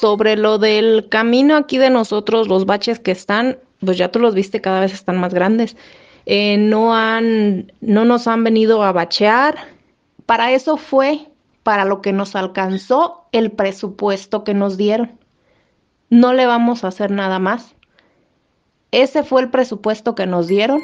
Sobre lo del camino aquí de nosotros, los baches que están, pues ya tú los viste, cada vez están más grandes. Eh, no han, no nos han venido a bachear. Para eso fue para lo que nos alcanzó el presupuesto que nos dieron. No le vamos a hacer nada más. Ese fue el presupuesto que nos dieron